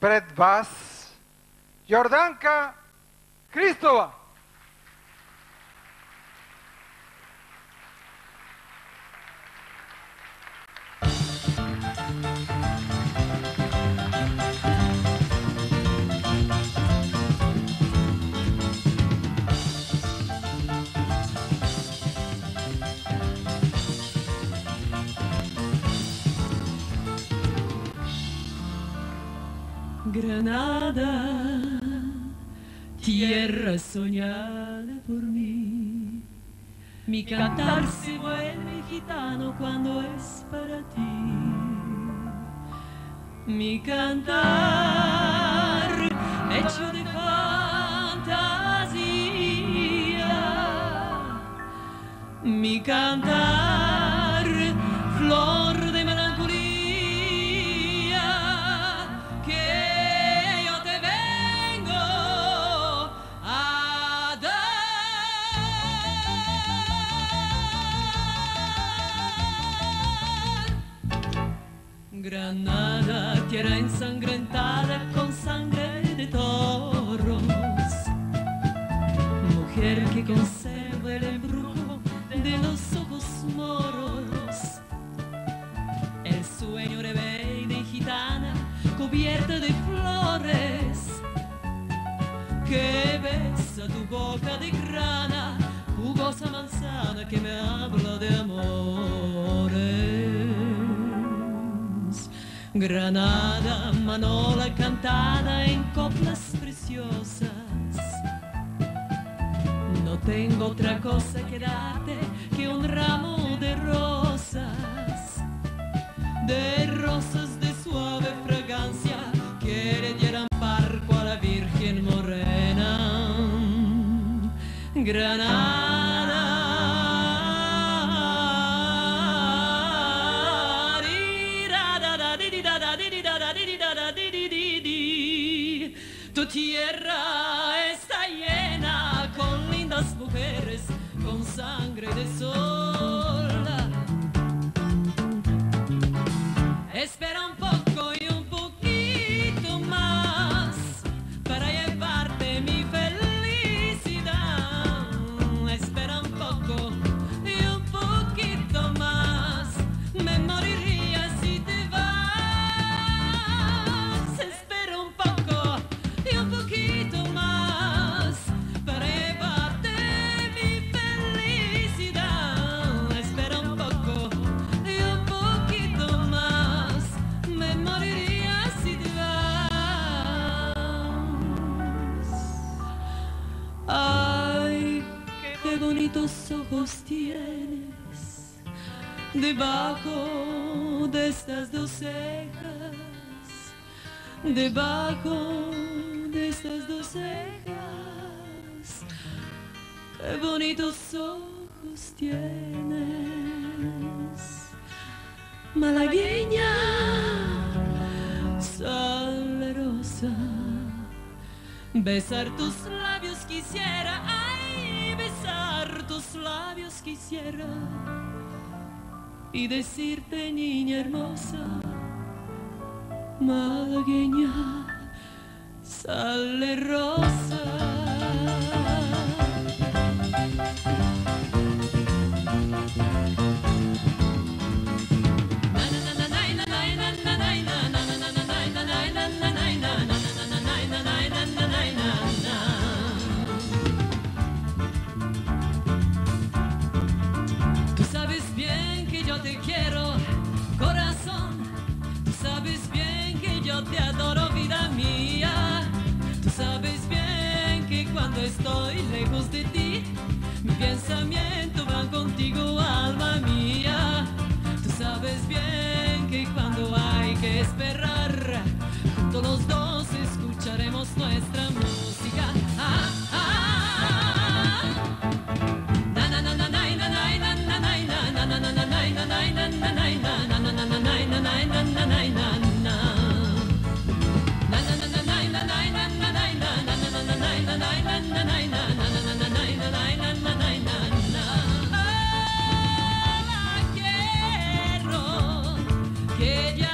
пред вас Йорданка Христова. Granada, tierra soñada por mí. Mi cantar se vuelve gitano cuando es para ti. Mi cantar hecho de fantasía. Mi cantar flor tierra ensangrentada con sangre de toros. Mujer que conserva el embrujo de los ojos moros. Granada, manola cantada en coplas preciosas. No tengo otra cosa que darte que un ramo de rosas, de rosas de suave fragancia que le dieran parco a la Virgen Morena. Granada. Tierra está llena con lindas mujeres, con sangre de sol. Espera bonitos ojos tienes debajo de estas dos cejas, debajo de estas dos cejas. Qué bonitos ojos tienes, malagueña, salerosa. Besar tus labios quisiera, quisiera y decirte niña hermosa, malagueña, sale rosa. Estoy lejos de ti, mi pensamiento Que ya